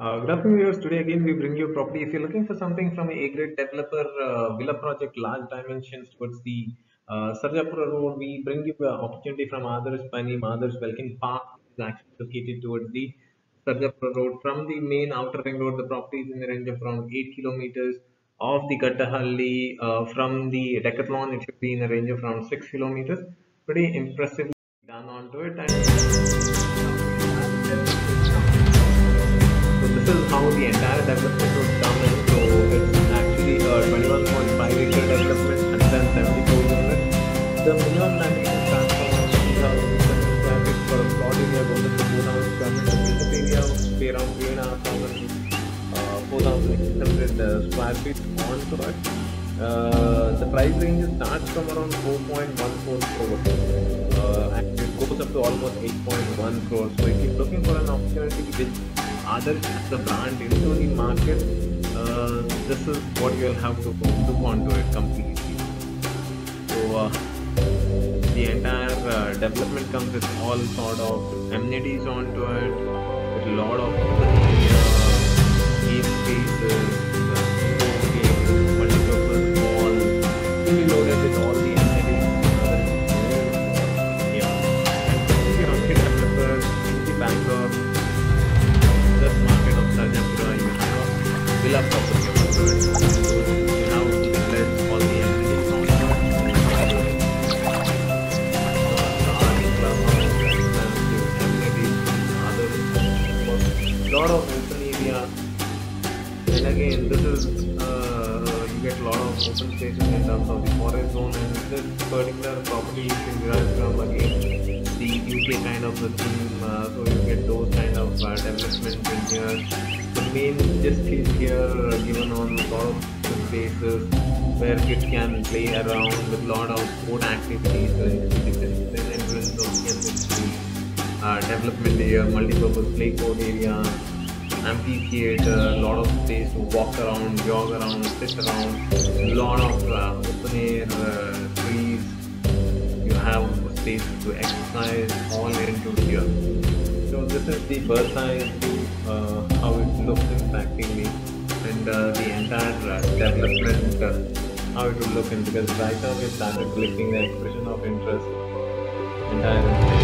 Uh, good afternoon, viewers. Today again we bring you property. If you're looking for something from a A-grade developer uh, villa project, large dimensions towards the uh, Sarjapura Road, we bring you the opportunity from Adarsh Pani Adarsh Welkin Park is actually located towards the Sarjapura Road. From the main outer ring road, the property is in the range of around 8 kilometers. Of the Gattahalli, uh, from the Decathlon, it should be in a range of around 6 kilometers. Pretty impressively done onto it. And how the entire development would come in. So it's actually a 21.5 acre development and then 74 units. The minimum landing is starts from 3,000 square feet for a plot area up to 4,000 square feet. The built area would be around 3,500 uh, 4,600 uh, square feet onto it. Uh, the price range starts from around 4.14 crore uh, and it goes up to almost 8.1 crores. So if you're looking for an opportunity which other the brand into the market, uh, this is what you'll have to look onto it completely. So uh, the entire uh, development comes with all sort of amenities onto it, with a lot of uh, you get a lot of open spaces in terms of the forest zone and this particular property is in from again the UK kind of a theme uh, so you get those kind of uh, development in here. The main gist is here uh, given on a lot of spaces where kids can play around with a lot of sport activities the entrance of the uh, development area, multi-purpose play court area, amphitheater, a lot of space to walk around, jog around, sit around, a lot of uh, open air uh, trees. You have space to exercise all into here. So this is the bird's eye view, uh, how it looks impactingly, and uh, the entire uh, development, uh, how it will look in because right now we started collecting the expression of interest. Entire